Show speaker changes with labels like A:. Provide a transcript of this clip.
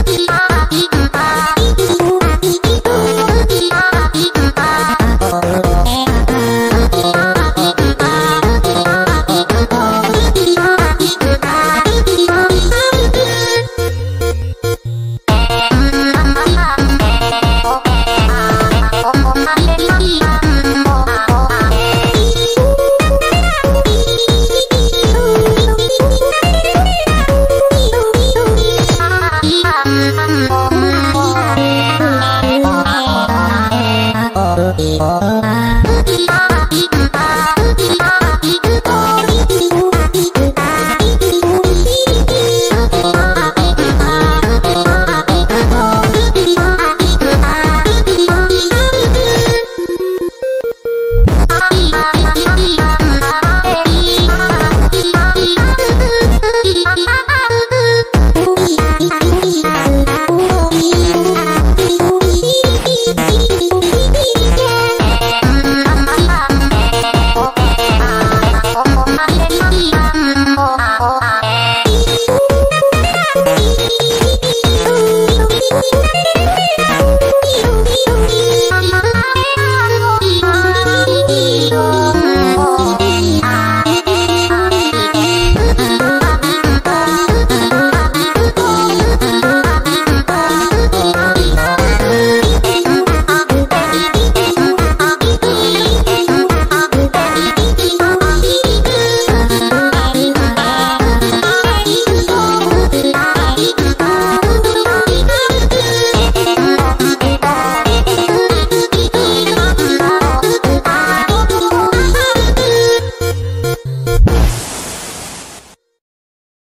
A: Uh -huh. Oh, oh, oh.